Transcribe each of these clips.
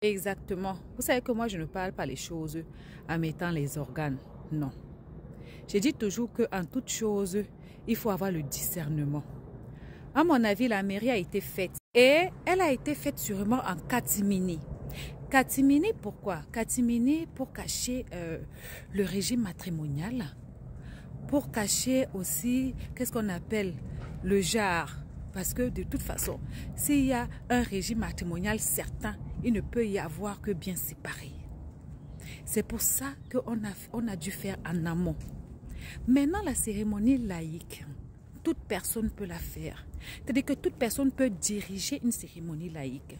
Exactement. Vous savez que moi, je ne parle pas les choses en mettant les organes. Non. Je dis toujours qu'en toute chose, il faut avoir le discernement. À mon avis, la mairie a été faite et elle a été faite sûrement en catimini. Catimini, pourquoi? Catimini pour cacher euh, le régime matrimonial, pour cacher aussi, qu'est-ce qu'on appelle le genre? Parce que de toute façon, s'il y a un régime matrimonial certain, il ne peut y avoir que bien séparé. C'est pour ça qu'on a, on a dû faire en amont. Maintenant, la cérémonie laïque, toute personne peut la faire. C'est-à-dire que toute personne peut diriger une cérémonie laïque.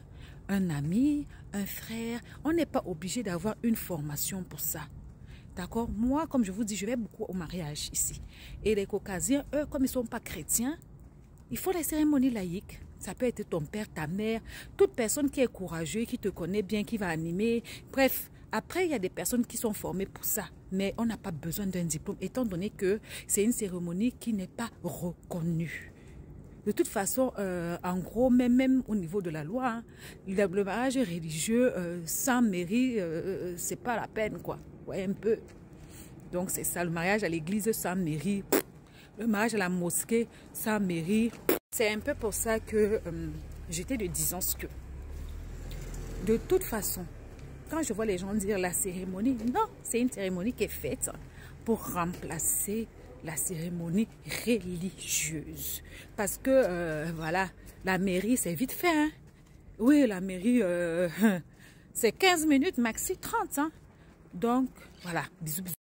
Un ami, un frère, on n'est pas obligé d'avoir une formation pour ça. D'accord? Moi, comme je vous dis, je vais beaucoup au mariage ici. Et les caucasiens, eux, comme ils ne sont pas chrétiens, il faut les cérémonies laïques. Ça peut être ton père, ta mère, toute personne qui est courageuse, qui te connaît bien, qui va animer. Bref, après, il y a des personnes qui sont formées pour ça. Mais on n'a pas besoin d'un diplôme, étant donné que c'est une cérémonie qui n'est pas reconnue. De toute façon, euh, en gros, même, même au niveau de la loi, hein, le, mariage religieux euh, sans mairie, euh, c'est pas la peine, quoi. Un peu. Donc, c'est ça, le mariage à l'église sans mairie, le mariage à la mosquée sans mairie. C'est un peu pour ça que j'étais de disance que, de toute façon, quand je vois les gens dire la cérémonie, non, c'est une cérémonie qui est faite pour remplacer la cérémonie religieuse. Parce que, euh, voilà, la mairie, c'est vite fait. Hein? Oui, la mairie, euh, c'est 15 minutes, maxi 30. Hein? Donc, voilà, bisous, bisous.